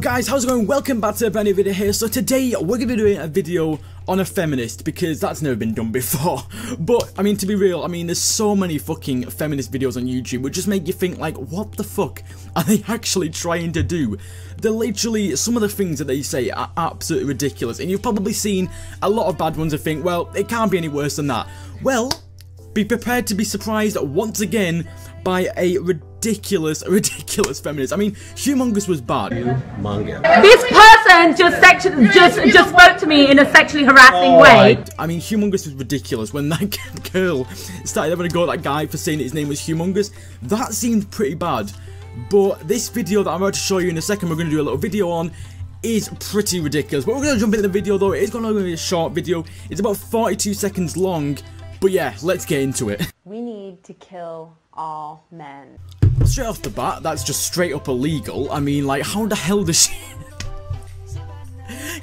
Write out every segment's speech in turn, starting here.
Guys, how's it going? Welcome back to a brand new video here. So today we're going to be doing a video on a feminist because that's never been done before. But, I mean, to be real, I mean, there's so many fucking feminist videos on YouTube which just make you think like, what the fuck are they actually trying to do? They're literally, some of the things that they say are absolutely ridiculous and you've probably seen a lot of bad ones and think, well, it can't be any worse than that. Well, be prepared to be surprised once again by a ridiculous, ridiculous ridiculous feminist. I mean, Humongous was bad. Humongous. This person just sexually just just spoke to me in a sexually harassing way. Oh, I mean, Humongous was ridiculous when that girl started having a go at that guy for saying his name was Humongous. That seemed pretty bad. But this video that I'm about to show you in a second, we're going to do a little video on, is pretty ridiculous. But we're going to jump into the video though. It is going to be a short video. It's about 42 seconds long. But yeah, let's get into it. We need to kill all men. Straight off the bat, that's just straight up illegal. I mean, like, how the hell does she...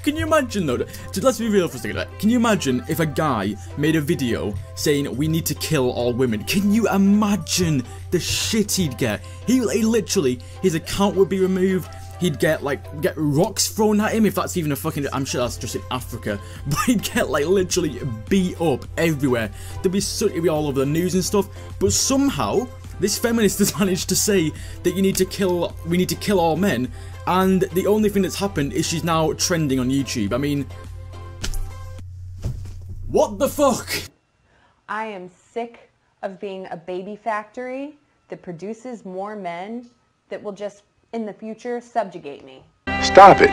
Can you imagine though, let's be real for a second, can you imagine if a guy made a video saying we need to kill all women? Can you imagine the shit he'd get? He, he literally, his account would be removed, he'd get like get rocks thrown at him if that's even a fucking I'm sure that's just in Africa but he'd get like literally beat up everywhere there'd be so it'd be all over the news and stuff but somehow this feminist has managed to say that you need to kill we need to kill all men and the only thing that's happened is she's now trending on YouTube I mean what the fuck I am sick of being a baby factory that produces more men that will just in the future subjugate me. Stop it.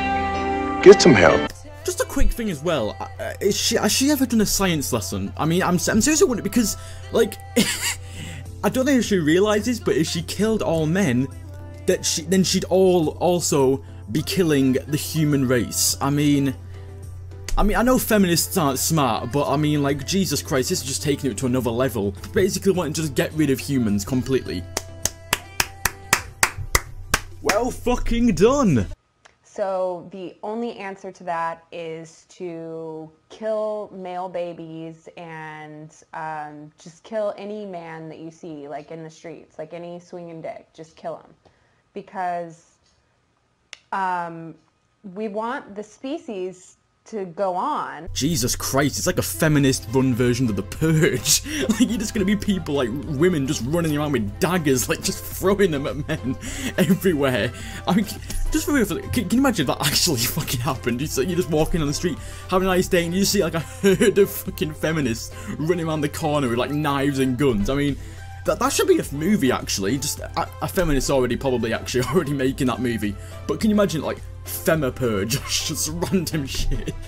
Get some help. Just a quick thing as well. Uh, is she has she ever done a science lesson? I mean, I'm I'm seriously wondering because like I don't know if she realizes, but if she killed all men, that she then she'd all also be killing the human race. I mean. I mean, I know feminists aren't smart, but I mean, like, Jesus Christ, this is just taking it to another level. Basically wanting to just get rid of humans completely. Well fucking done! So the only answer to that is to kill male babies and um, just kill any man that you see, like in the streets, like any swinging dick, just kill him. Because um, we want the species to go on. Jesus Christ, it's like a feminist run version of The Purge. like, you're just gonna be people, like, women just running around with daggers, like, just throwing them at men everywhere. I mean, just for real, can, can you imagine that actually fucking happened? You're just walking on the street, having a nice day, and you see, like, a herd of fucking feminists running around the corner with, like, knives and guns. I mean, that, that should be a movie, actually. Just a, a feminist already probably actually already making that movie. But can you imagine, like, Femipurge, just random shit.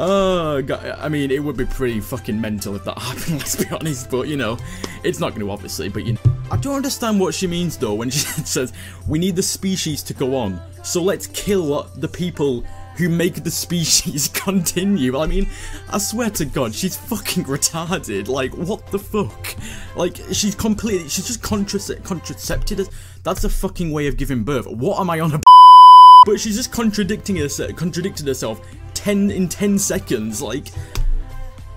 Oh, God, I mean, it would be pretty fucking mental if that happened, let's be honest, but, you know, it's not going to, obviously, but, you know. I don't understand what she means, though, when she says, we need the species to go on, so let's kill the people who make the species continue. I mean, I swear to God, she's fucking retarded. Like, what the fuck? Like, she's completely, she's just contracept contracepted. That's a fucking way of giving birth. What am I on about? But she's just contradicting herself, contradicted herself 10 in 10 seconds, like...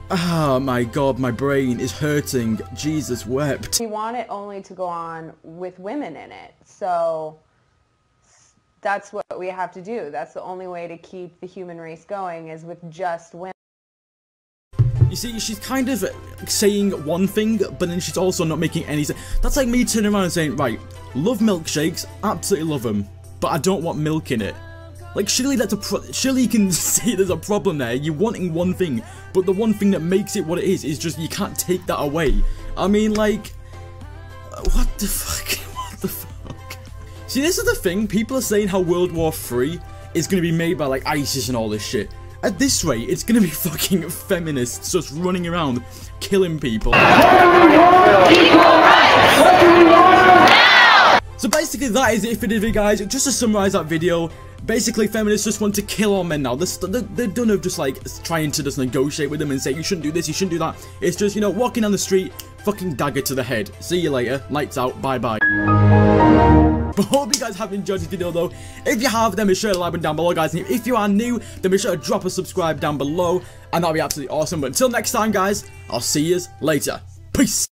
Oh my god, my brain is hurting. Jesus wept. We want it only to go on with women in it, so that's what we have to do. That's the only way to keep the human race going is with just women. You see, she's kind of saying one thing, but then she's also not making any sense. That's like me turning around and saying, right, love milkshakes, absolutely love them but I don't want milk in it. Like, surely that's a surely you can see there's a problem there. You're wanting one thing, but the one thing that makes it what it is is just you can't take that away. I mean, like, what the fuck? See, this is the thing. People are saying how World War Three is going to be made by like ISIS and all this shit. At this rate, it's going to be fucking feminists just running around killing people. So basically that is it for the video guys, just to summarise that video, basically feminists just want to kill all men now, they're, they're done of just like trying to just negotiate with them and say you shouldn't do this, you shouldn't do that, it's just, you know, walking down the street, fucking dagger to the head, see you later, lights out, bye bye. Hope you guys have enjoyed this video though. If you have, then be sure to like button down below guys. And if you are new, then be sure to drop a subscribe down below. And that'll be absolutely awesome. But until next time guys, I'll see you later. Peace.